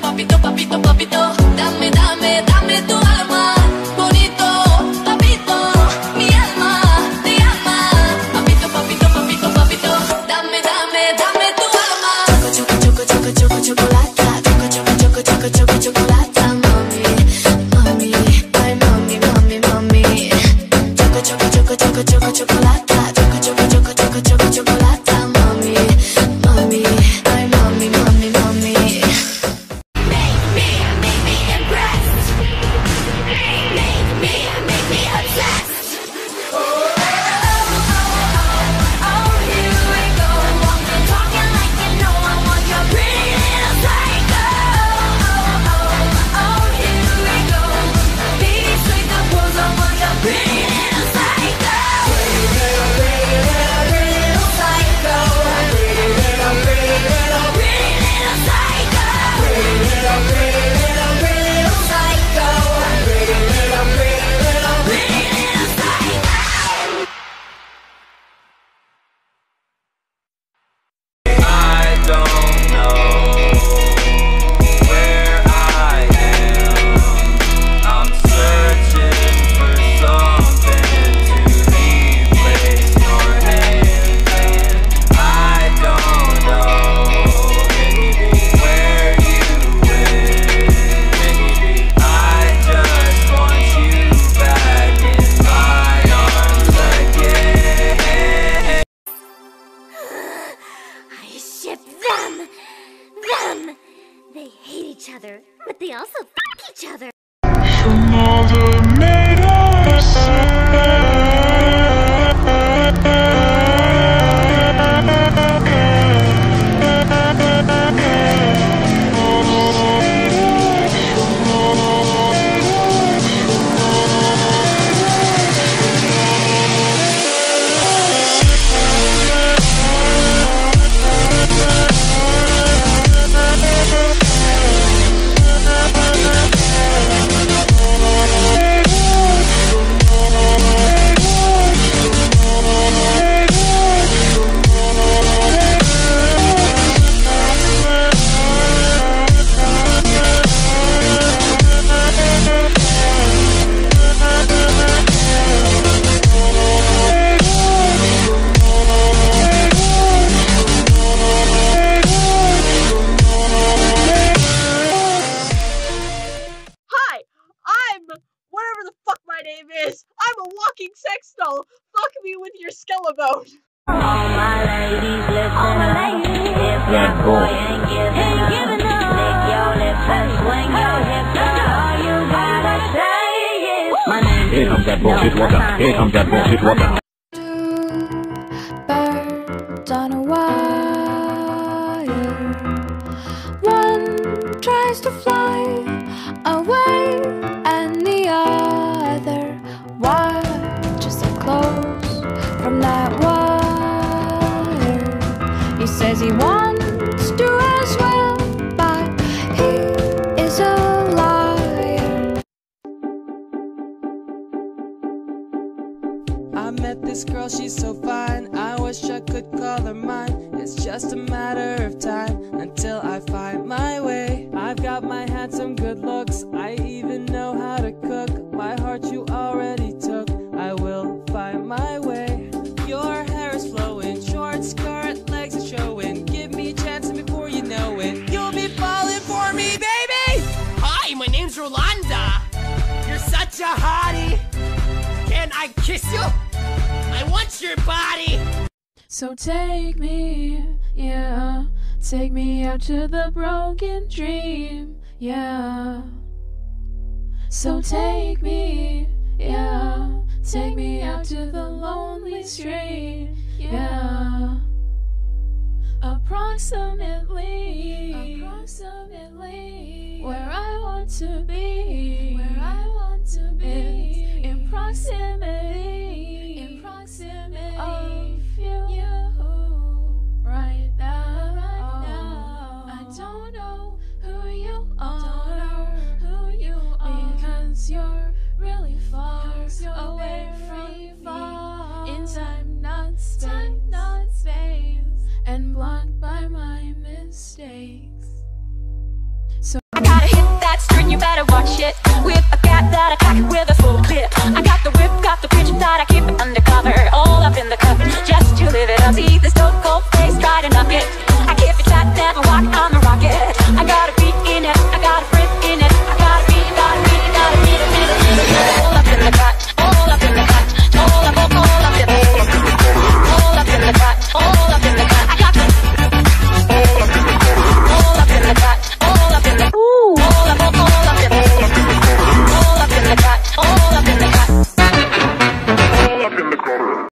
papito papito papito chocolate. Ship them! Them! They hate each other, but they also fuck each other. I'm a walking sex doll. Fuck me with your skeleton. All my ladies, listen up. If that boy ain't giving up, lick your lips and swing your hips. All you gotta say is my name. Here comes that bullshit walker. Here comes that bullshit walker. birds on a wire. Just a matter of time until I find my way. I've got my handsome good looks. I even know how to cook. My heart you already took. I will find my way. Your hair is flowing, short skirt, legs are showing. Give me a chance, and before you know it, you'll be falling for me, baby. Hi, my name's Rolanda. You're such a hottie. Can I kiss you? I want your body. So take me, yeah, take me out to the broken dream, yeah. So take me, yeah, take me out to the lonely street, yeah. Approximately, approximately where I want to be, who you are. Don't know who you are because you're really far you're away from far. me. In time, not space, time, not space, and blocked by my mistakes. So I gotta hit that string. You better watch it. With a gap that I cock with a